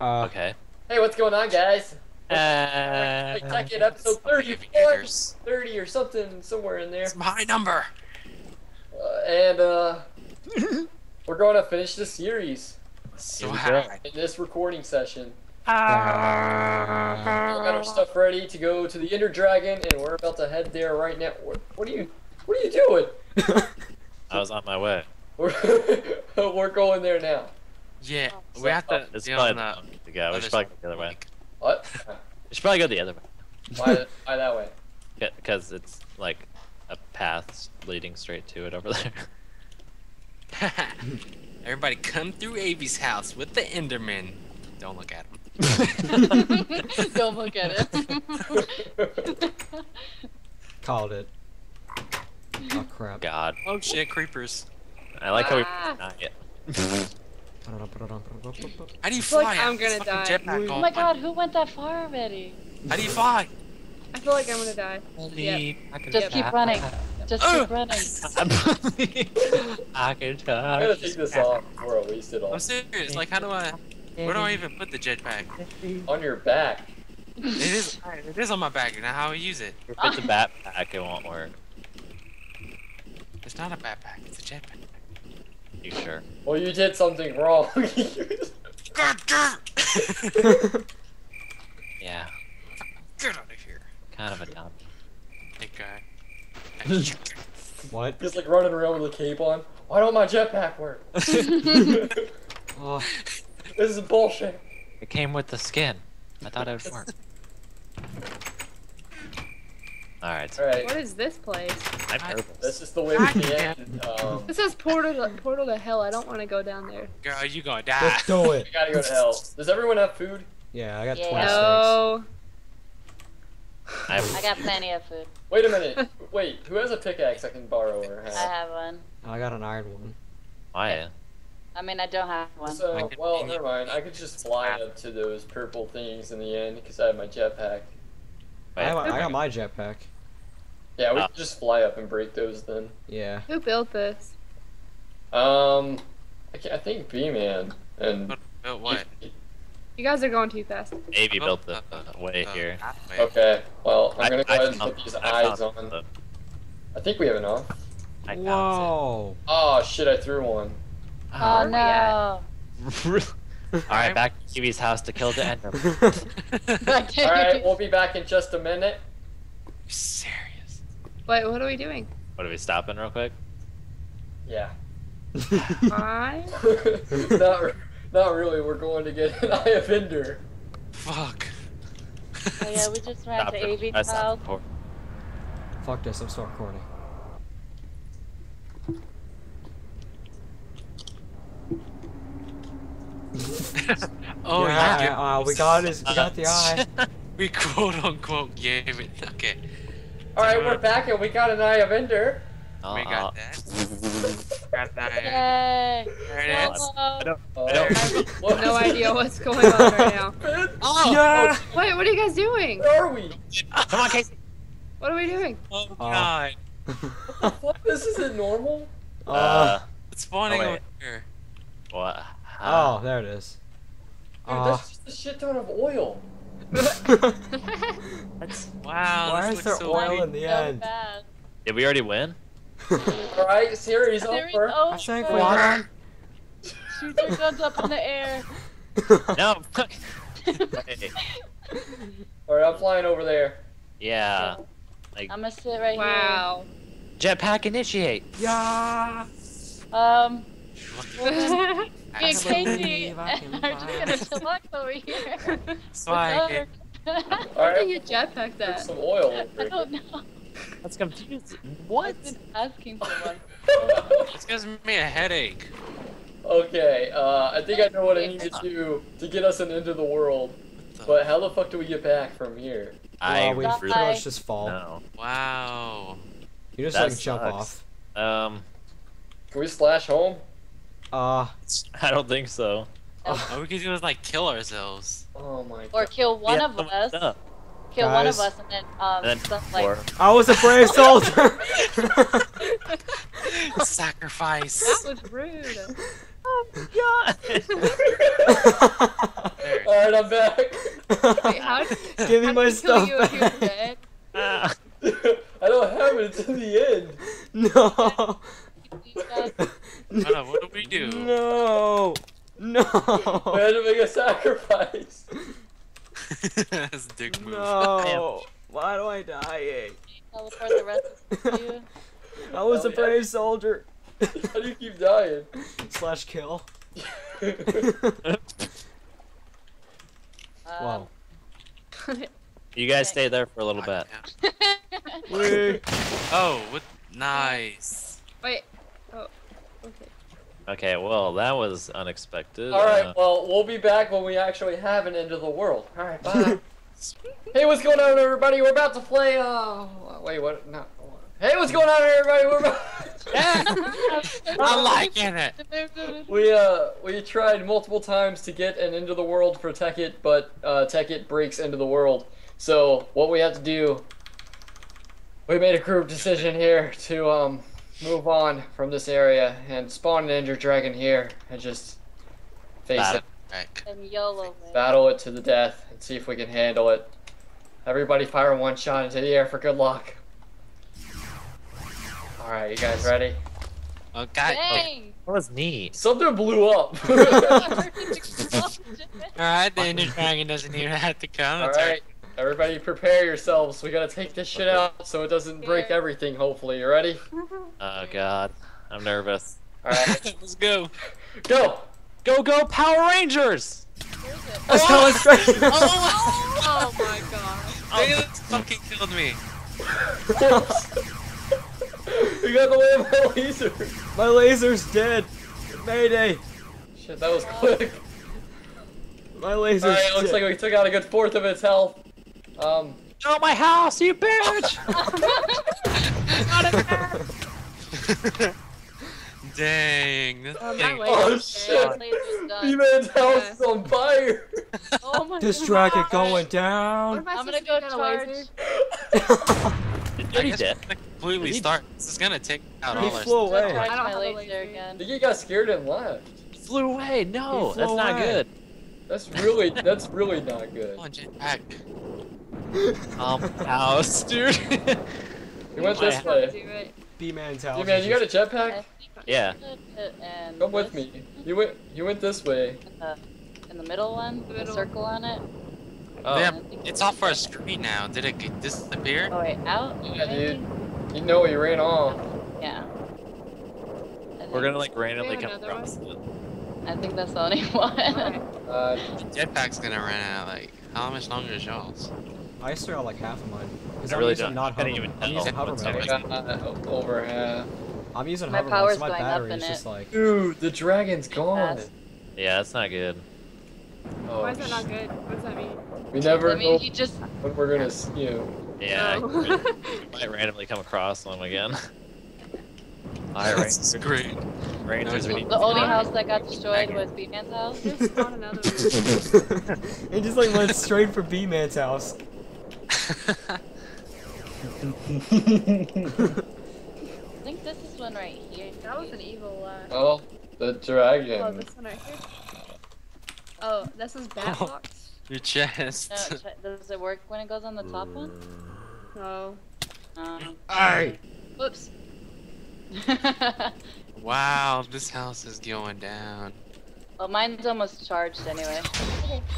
Uh, Okay. Hey, what's going on, guys? Uh, Second episode 34, 30 or something, somewhere in there. It's my number. Uh, and, uh, we're going to finish the series So we high. in this recording session. uh, We got our stuff ready to go to the Ender Dragon, and we're about to head there right now. What, what are you, what are you doing? I was on my way. We're, we're going there now. Yeah, we have to. It's be probably on the the way to go. We other should probably side. go the other way. What? We should probably go the other way. Why, why that way? Yeah, Because it's like a path leading straight to it over there. Everybody come through Avi's house with the Enderman. Don't look at him. Don't look at it. called it. Oh crap. God. Oh shit, creepers. I like how we Ah. deny it. How do you fly? like I I'm gonna die. oh my god, who went that far already? How do you fly? I feel like I'm gonna die. Yep. Just keep running. Just keep running. I can I'm gonna take this off before I waste it all. I'm serious. Like, how do I? Where do I even put the jetpack? On your back. It is. It is on my back. Now how I use it? If it's a backpack, it won't work. It's not a backpack. It's a jetpack. You sure? Well, you did something wrong. God damn! it! Yeah. Get out of here, Kind of a dumb. big guy. What? Just like running around with a cape on. Why don't my jetpack work? Oh, This is bullshit. It came with the skin. I thought it would work. Alright. Alright, What is this place? I'm I- nervous. this is the way to the end. Um, This says portal to, portal to hell. I don't want to go down there. Girl, you gonna die. let's do it. we gotta go to hell. Does everyone have food? Yeah, I got Yeah. 20 steaks. No. I I got plenty of food. Wait a minute. Wait, who has a pickaxe I can borrow or I have? have one. I got an iron one. Why? I mean, I don't have one. So, well, never mind. I could just fly up to those purple things in the end because I have my jetpack. I, have, I got my jetpack. Yeah, we Ah. could just fly up and break those then. Yeah. Who built this? Um, I, I think B-Man and But, but what? You guys are going too fast. Navy built the uh, way the here. pathway. Okay, well, I'm gonna go I ahead and put these I eyes on. the- I think we have enough. I found Whoa. Oh shit, I threw one. it. Oh no. Alright, back to Kiwi's house to kill the Enderman. Alright, we'll be back in just a minute. You serious? Wait, what are we doing? what are we stopping real quick? Yeah. Hi. not, not really, we're going to get an Eye of Ender. Fuck. Oh yeah, we just ran Stop to it. AV's I stopped house. recording. Fuck this, I'm still recording. oh yeah, yeah. uh, we got his, we got the eye. we quote unquote gave it. Okay. Alright, we're back and we got an Eye of Ender. Oh, We got oh. that. Got that. Yay. There it is. Hello. don't- Uh, I don't- what- No idea what's going on right now. Oh. Yeah. Wait, what are you guys doing? Where are we? Come on, Casey. What are we doing? Oh Uh, god. What? This isn't normal? Uh, It's spawning oh, over here. what? oh, there it is. Dude, Uh, that's just a shit ton of oil. Wow. Why this is there so oil weird. in the So end? bad. Did we already win? Alright, series Series over. over. I think we won. Shoot your guns up in the air. No. Hey, Alright, I'm flying over there. yeah. Like I'm gonna sit right Wow. jetpack initiate. Yeah. Um, well, then, me and Absolutely. Casey I can are just gonna chillax over here. Swag. Where Alright, did you jetpack there's that? some oil I don't know. That's confusing. I've been asking for one. This gives me a headache. Okay, uh, I think I know what I need to do to get us an into the world. But how the fuck do we get back from here? I well, we pretty much just fall. no. Wow. You just That like jump off. Um, Can we slash home? Uh, I don't think so. All we could do is like kill ourselves. Oh my Or kill one Yeah, of us. up. Kill one of us and then um And then stuff four. like I was a brave soldier. Sacrifice. That was rude. Oh my god. There. Uh, Give me How my did he kill stuff you if he back. dead? Ah. I don't have it. It's in the end. No. Uh, what do we do? No. No. I had to make a sacrifice. That's a dick move. No. Why do I die? Teleport the rest of you. I was a Oh, yeah. brave soldier. How do you keep dying? Slash kill. Um, Wow. You guys stay there for a little bit. Oh, what? Nice. Wait. Oh. Okay. Okay, well, that was unexpected. All right, Uh, well, we'll be back when we actually have an end of the world. All right, bye. hey, what's going on, everybody? We're about to play. Uh, wait, what? No. Hey, what's going on, everybody? We're about. I liking it. We uh we tried multiple times to get an into the world for Tekkit, but uh, Tekkit breaks into the world. So what we have to do, we made a group decision here to um move on from this area and spawn an Ender Dragon here and just face Battle. it, and YOLO, man. battle it to the death, and see if we can handle it. Everybody fire one shot into the air for good luck. All right, you guys ready? Okay. Dang! that was neat. Something blew up. Alright, the Ender Dragon doesn't even have to come. Alright, everybody, prepare yourselves. We gotta take this shit out so it doesn't break everything. Hopefully, you ready? Oh god, I'm nervous. All right. Let's go. go. Go go Power Rangers! That's how it's straight. Oh. oh my god. Oh. They fucking killed me. You got the way of my laser. My laser's dead. Mayday. Shit, that was quick. My All laser's right, looks dead. like we took out a good fourth of its health. Um, Oh my house, you bitch! Dang. This Oh, my oh shit, Laser's. B-Man's house is on fire. Oh my this god. dragon going down. I I'm gonna go do without a charge. laser? I He guess did. completely He- start. This is gonna take out He all our flew Go away. charge I don't my have a laser laser. Again. think he got scared and left. Flew away. No, He that's flew not good. That's really, that's really not good. Come on, jetpack. Um, house, dude. We went this way. do. B-man's house. B-Man, is you got a jetpack? Yeah. And Come with me. You went, you went this way. In the middle one, The the middle. circle on it. Oh, Yeah, it's off our screen now. Did it get- disappear? Oh wait, out? Yeah, maybe? dude. You know he ran off. Yeah. We're gonna like randomly come another across it. I think that's the only one. Uh, Jetpack's gonna run out. Like, how much longer is y'all's? I still got like half of mine. Because I really using don't- not I can't hover. even I'm using hover mode. uh, over half. I'm using My hover mode, power's so my going up in is it. just like. Dude, the dragon's gone. Yeah, that's not good. Oh, Why is that not good? What does that mean? We never I know mean, he just. when we're gonna see you. Yeah, Oh. I might randomly come across them again. Alright, That's Rangers. great. Rangers, we need The only Fine. house that got destroyed was B-Man's house. Just spawn another one. just like went straight for B-man's house. I think this is one right here. That was an evil laugh. Oh, the dragon. Oh, this one right here. Oh, this is bat Oh. box. Your chest. No, ch- does it work when it goes on the top one? No. Um, Hey! Whoops. wow, this house is going down. well, mine's almost charged anyway.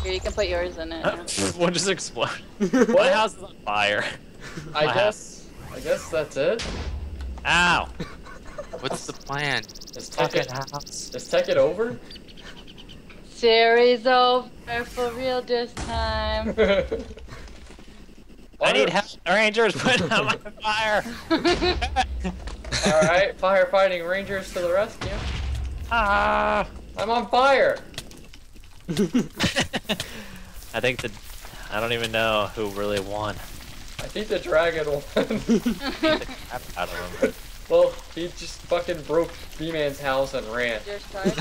Here, you can put yours in it. One just exploded. My house is on fire. I My guess. I guess that's it. Ow! What's the plan? Is tech Fucking it, house. is Tekkit over? Series over for real this time. I need help. Rangers, put out my fire. All right, firefighting rangers to the rescue. ah! I'm on fire. I think the. I don't even know who really won. I think the dragon won. Crap out of them. Well, he just fucking broke B-Man's house and ran. Yours charged?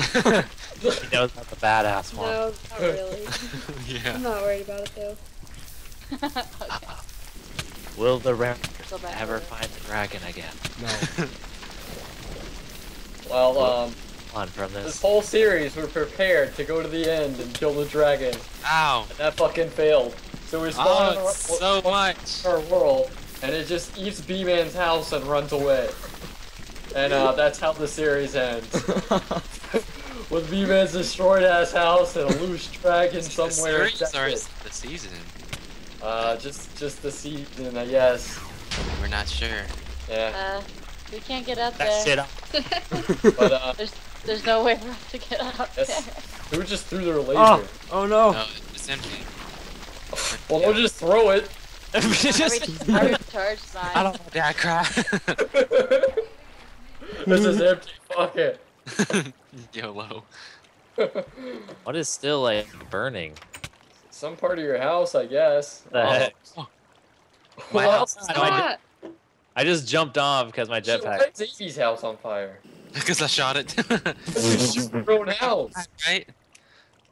He knows about the badass one. No, not really. yeah. I'm not worried about it though. okay. Will the Rangers ever to find the dragon again? No. Well, um, On from this this. whole series we're prepared to go to the end and kill the dragon. Ow. And that fucking failed. So we spawn in Oh, our, so much. our world, and it just eats B-Man's house and runs away. And uh, that's how the series ends. With B-Man's destroyed ass house and a loose dragon The somewhere. series or is the season? Uh, just just the season, I guess. We're not sure. Yeah, Uh, we can't get out That there. shit up. but uh, There's there's no way for us to get out Yes. there. who just threw their laser? oh, oh no. No, it's empty. Well, they'll just throw it. I, re- I recharged mine. I don't want that crap. This is empty. Fuck it. YOLO. What is still like burning? Some part of your house, I guess. The heck? My Wow. house is No, I I just jumped off because my Shit, why jetpack. is Evie's house on fire? Because I shot it. It's your own house. right?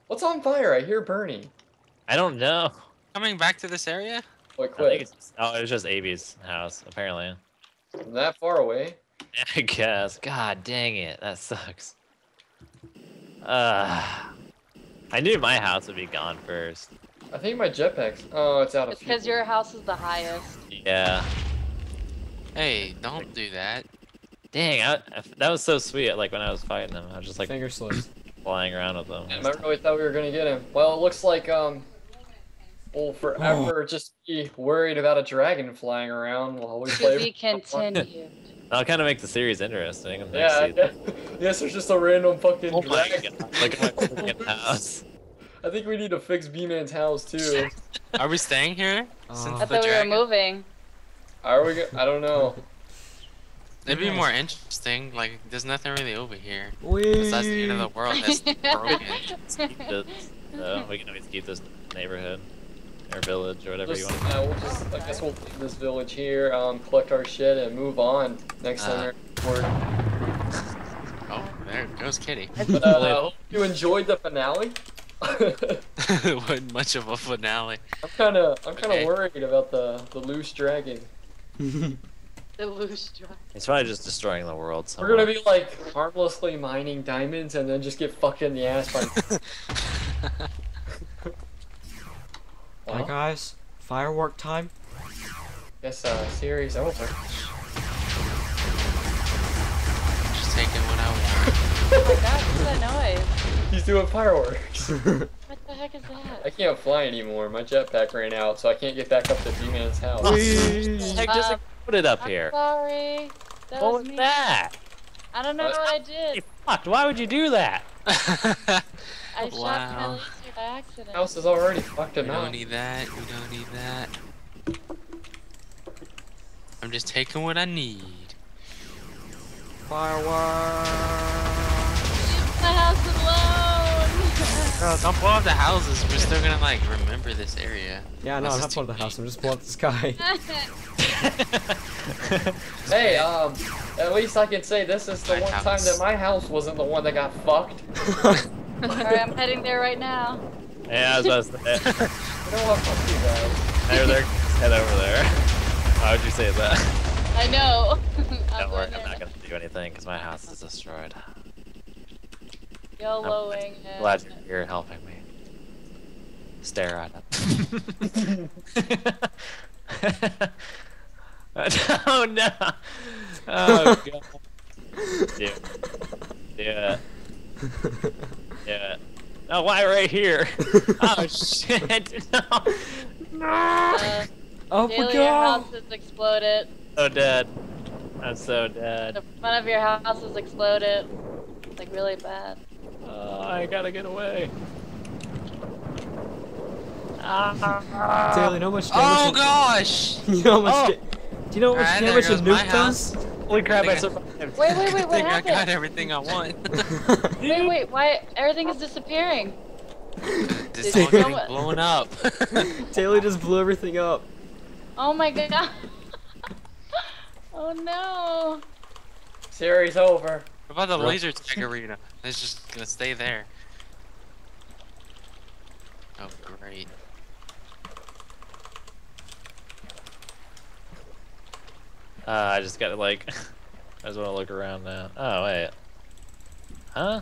What's on fire? I hear burning. I don't know. Coming back to this area? Wait, quick. oh, it was just Avi's house, apparently. From that far away? I guess. God dang it, that sucks. Uh, I knew my house would be gone first. I think my jetpack's. Oh, it's out of It's because your house is the highest. Yeah. Hey, don't do that. Dang, I, I- that was so sweet. Like when I was fighting them, I was just like Finger slips. flying around with them. Damn, I really thought we were gonna get him. Well, it looks like um, we'll forever just be worried about a dragon flying around while we play. To play. be continued. That'll kind of make the series interesting. and Yeah, makes yeah. yes, there's just a random fucking Oh dragon. god! Look at my freaking house. I think we need to fix B-Man's house too. Are we staying here? Uh, Since I the thought we were moving. Are we? Go- I don't know. It'd be more interesting. Like, there's nothing really over here. Wee. Besides the end of the world that's broken. Keep this, uh, we can always keep this neighborhood or village or whatever Just, you want. uh, we'll just, I guess we'll leave this village here, um, collect our shit, and move on. Next Uh. time we're Oh, there goes Kitty. But uh, I hope you enjoyed the finale. I'm Wasn't much of a finale. I'm kind of, I'm kind of Okay. worried about the the loose dragon. The loose dragon. It's probably just destroying the world. We're gonna be like harmlessly mining diamonds and then just get fucked in the ass by. Hi well, guys, firework time. guess uh, series over. Just taking what I want. Oh my god, what's that noise? He's doing fireworks. What the heck is that? I can't fly anymore. My jetpack ran out, so I can't get back up to B-Man's house. What the heck just Um, exploded up I'm here? sorry. That What was was me. that? I don't know What? what I Hey, did. fuck! Why would you do that? I shot my Wow. laser by accident. House is already fucked We him don't need that. We don't need that. I'm just taking what I need. Firework. My house alone. Bro, don't blow up the houses. We're still gonna like remember this area. Yeah, no, I'm not part of the house. I'm just blowing up the sky. Hey, um, at least I can say this is the My one time that my house wasn't the one that got fucked. Alright, I'm heading there right now. yeah, I was about to say. You know what? Fuck you guys. There, there. Head over there. Why would you say that? I know. Don't worry, I'm not gonna do anything because my house is destroyed. now. YOLOing I'm it. glad you're here helping me. Stare at it. oh no! Oh god! Do it. Do it. Do it. No, why right here? Oh shit! No! No! Uh, oh Daily, my your house has exploded. So dead. I'm so dead. The front of your house has exploded. Like really bad. Oh, I gotta get away. Taylor, you know how much Oh damage? gosh! you know how much? Oh. do you know how much Alright, damage a goes nuke does? Holy crap! I I- survived. Wait, wait, wait, I what think I got everything I want. Wait, wait, why? Everything is disappearing. It's Did all getting blown up. Taylor just blew everything up. Oh my god. oh no. Series over. What about the Bro. laser tag arena? It's just gonna stay there. Oh, great. Uh, I just gotta like, I just wanna look around now. Oh wait, huh?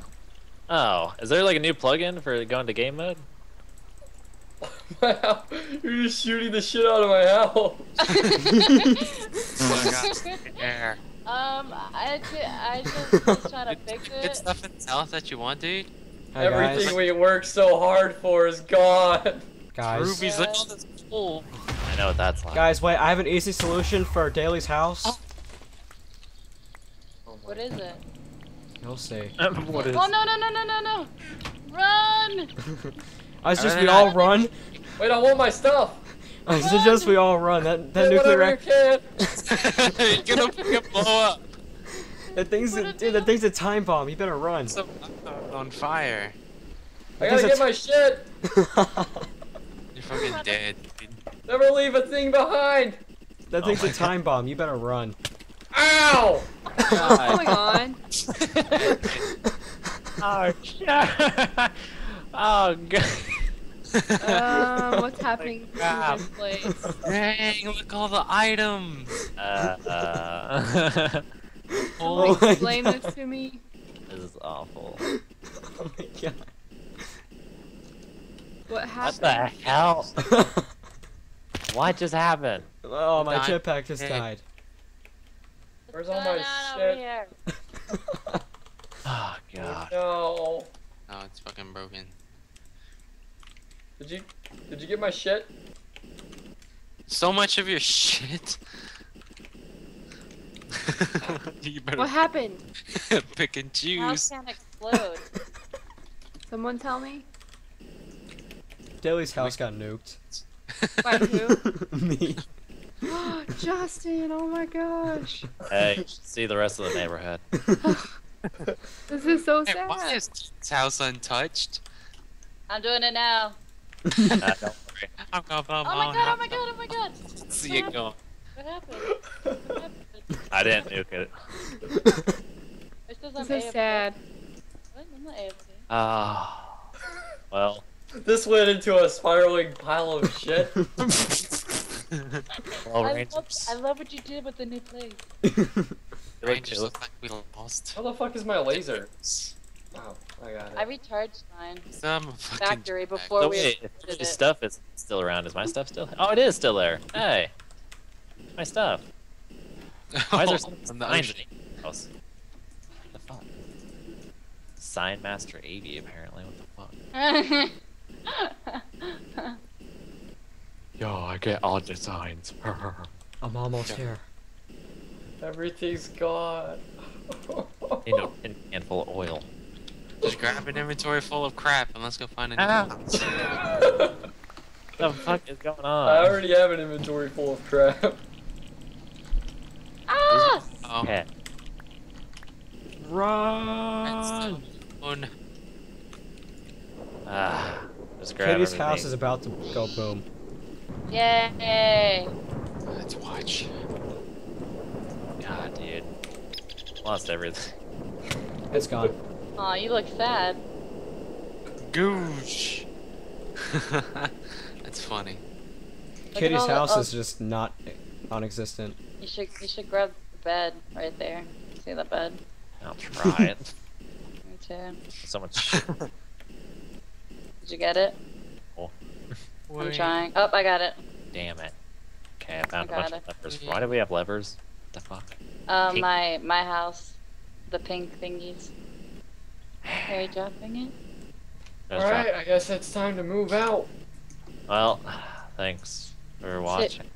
Oh, is there like a new plugin for going to game mode? my house. You're just shooting the shit out of my house. Oh my god. Air. Um, I, ju- I just was trying to fix Good it. stuff in the house that you want, dude. Hi guys. Everything we worked so hard for is gone. Guys. Ruby's look at all this coal. I know what that's like. Guys, wait, I have an easy solution for Daily's house. Oh. Oh what is it? You'll see. what is? Oh no no no no no no! Run! I suggest Alright, we all run. Wait, I want my stuff. I suggest we all run. That that nuclear reactor. can. You're gonna fucking blow up. That thing's a, dude. That thing's a time bomb. You better run. So on fire. I gotta get my shit. You're fucking dead. Dude. Never leave a thing behind. that Oh thing's my a time bomb. You better run. Ow! What's going on? oh shit! oh god! Um, what's happening crap. to this place? Dang, look all the items. Uh, uh, Holy Oh my Explain God. this to me. this is awful. Oh my god. What happened? What happened? the hell? What just happened? oh, my Died. jetpack just Hey. died. Where's all my shit? Oh god. No. Oh, it's fucking broken. Did you did you get my shit? So much of your shit. you better What happened? pick and House choose. can explode. Someone tell me. Daily's house got nuked. By who? Me. Justin, oh my gosh. Hey, should see the rest of the neighborhood. This is so Hey, why is this house untouched? I'm doing it now. Uh, don't worry. I'm gonna Oh my god! Oh my god! Oh my god! See it going. What happened? What happened? I didn't nuke it. It says I'm This is AFK. sad. What? I'm not AFK. Ah. well, This went into a spiraling pile of shit. well, I, love, I love what you did with the new place. You look, Rangers look, look like we lost. How the fuck is my laser? Oh, I got it. I recharged mine. Some fucking Factory before so we wait, if did stuff is still around, is my stuff still? Oh, it is still there. Hey, my stuff. Why is there something On the behind me? House. What the fuck? Sign Master AV apparently. What the fuck? Yo, I get all designs. I'm almost here. Everything's gone. you know, in handful of oil. Just grab an inventory full of crap and let's go find a new Ah. house. What the fuck is going on? I already have an inventory full of crap. ah! Oh, Okay. Run! redstone. Ah, just grab Kitty's everything. house is about to go boom. Yay! Let's watch. God, dude. Lost everything. It's gone. Aw, you look sad. Gooch. That's funny. Look Kitty's all the- house oh, is just not non-existent. You should you should grab the bed right there. See the bed? I'll try it. Me too. so much shit. Did you get it? I'm trying. Oh, I got it. Damn it. Okay, I found a I bunch got of levers. Why do we have levers? the fuck? Um, Pink. my my house, the pink thingies. Are you dropping it? Let's Alright, I guess it's time to move out. Well, thanks for watching.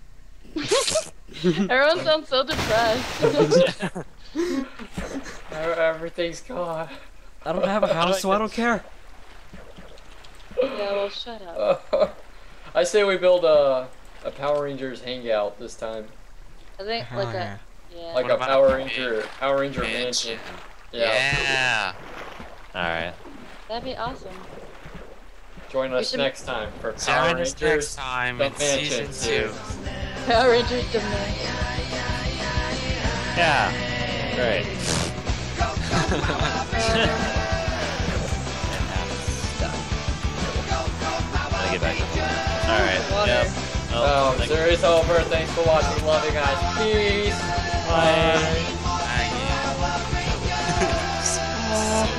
Everyone sounds so depressed. Everything's gone. I don't have a house, so I don't care. Yeah, well, shut up. I say we build a, a Power Rangers hangout this time. I think Hell like yeah. a yeah. Like What a Power a Ranger Power Ranger Mansion. mansion. Yeah. Yeah. Alright. That'd be awesome. Join us should- next time for Power Join us Rangers. next time the in season Mansion two. Power Rangers Demand. Yeah. Great. to get back. Alright, yep. Oh, so, Missouri's over. Thanks for watching. Love you guys. Peace. Bye. Bye. Bye.